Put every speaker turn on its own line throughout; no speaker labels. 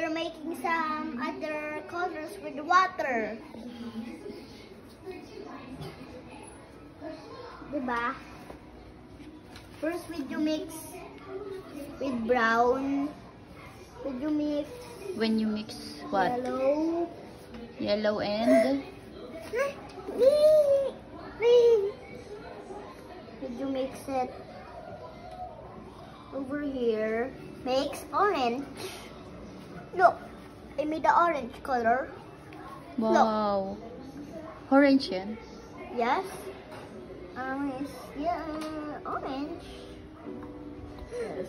we're making some other colors with water. Diba? First, we do mix with brown. With you mix
When you mix what?
yellow.
Yellow and?
Did you mix it over here? Mix orange. Look, I made the orange color.
Wow. Orange yan.
Yes. Um, it's, yeah, orange. Yes.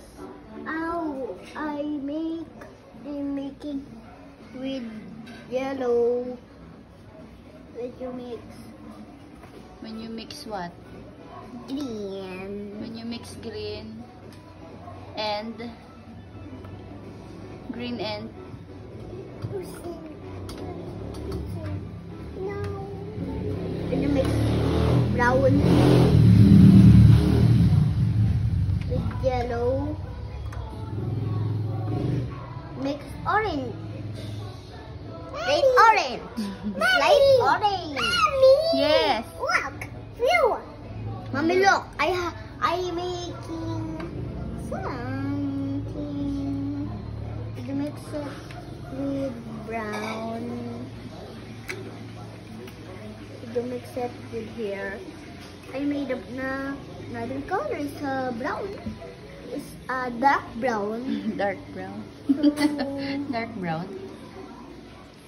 Oh, I make the making with yellow. When you mix
When you mix what?
green?
When you mix green and green and
you mix brown with yellow? Mix orange. Light orange. Light orange.
Yes.
Look. Phew. Mommy, look. I ha I Did you mix it with brown? You mix it with here? I made up na another color is uh, brown. It's uh, dark brown.
dark brown.
So,
dark brown.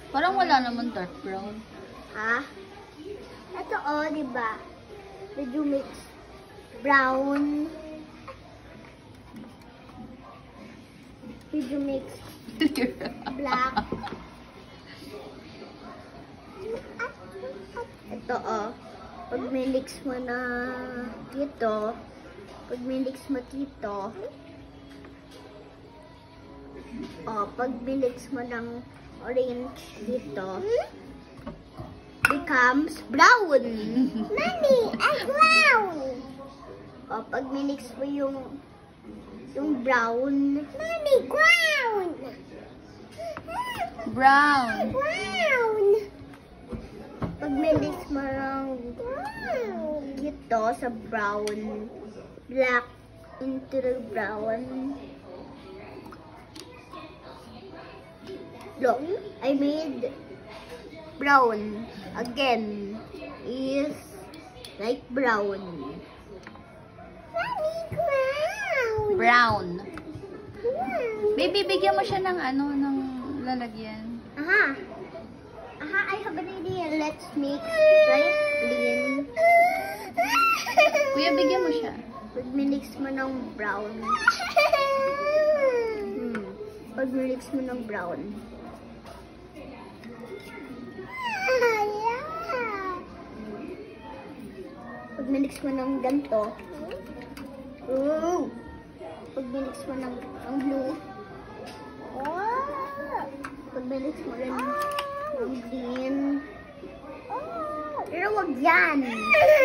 Parang wala naman dark brown.
Ha? Ito oh, di ba? Did you mix brown? Did you mix black? Ito oh. Pag minix mo na dito, pag minix mo dito, oh, pag minix mo ng orange dito, becomes brown. Mommy, a brown. O, pag minix mo yung yung brown. Mommy, brown.
Brown.
Brown. Pag minix mo ng dito sa brown, black into the brown. Look, I made brown again is like brown. Mommy, brown.
Brown. Baby, bigyan mo siya ng ano, lalagyan.
Aha. Aha, I have an idea. Let's mix right green.
Kuya, bigyan mo siya.
Pag minix mo ng brown. Hmm. Pag minix mo ng brown. Pag minix mo ng ganito. Ooh. Pag minix mo ng, ng blue. Pag Oh. magandang Oh. Pero wag.